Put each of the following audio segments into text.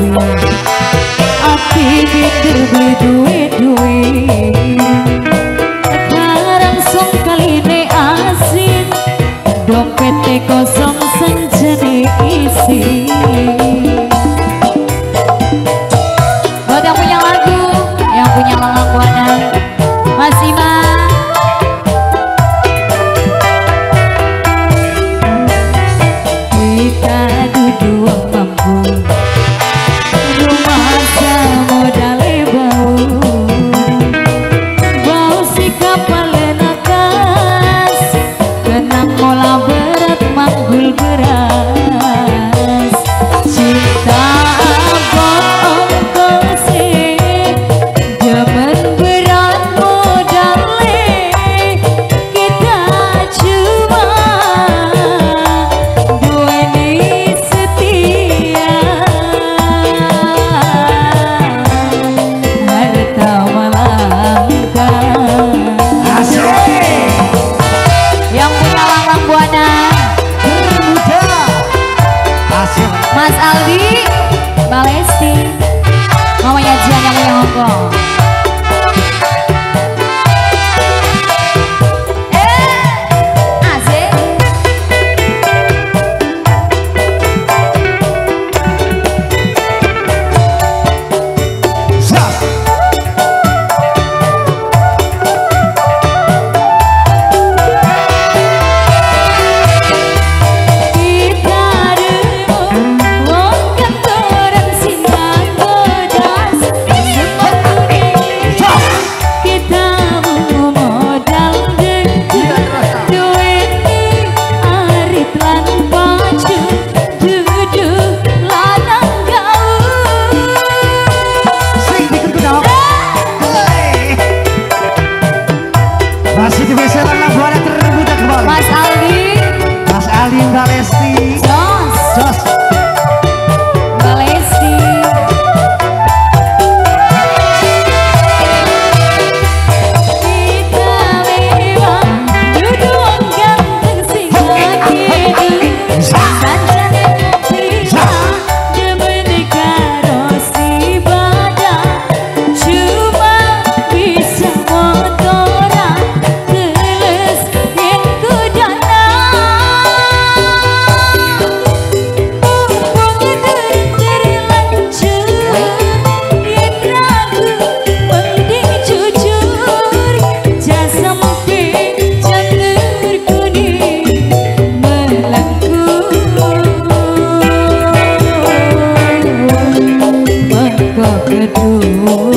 Api pinter beli duit-duit. Barang sung kaline asin. Dompete kosong senjeni isi. Buat yang punya lagu Yang punya mama kuanan I do.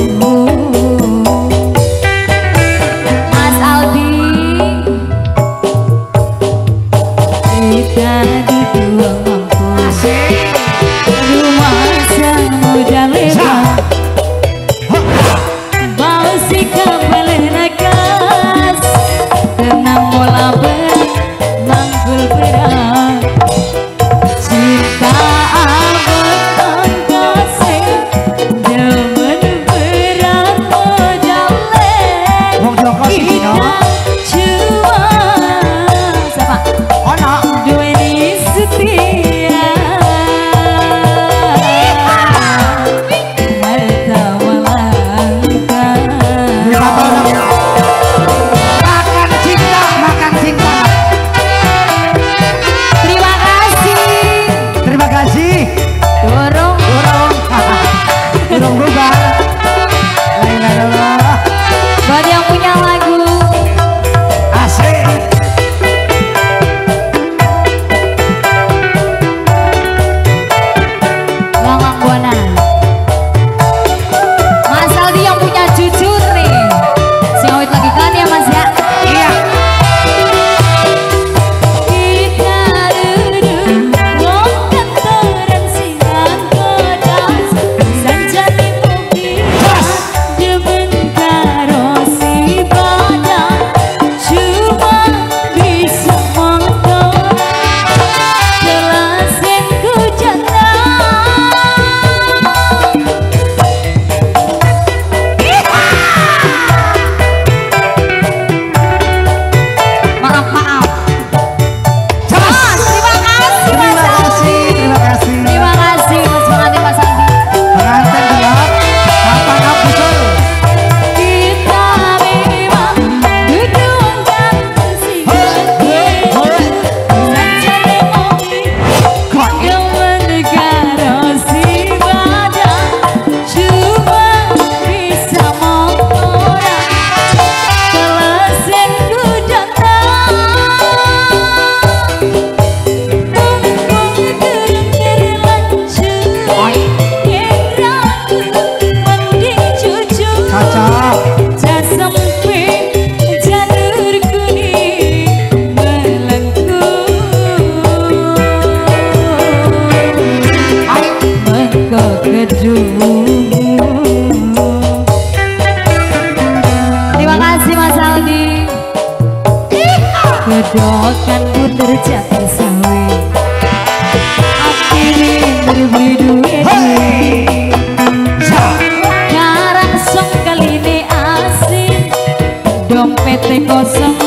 Kan mundur jatuh sawi Akhirnya. Berbeli duit Karang song kali ini asing Dompetnya kosong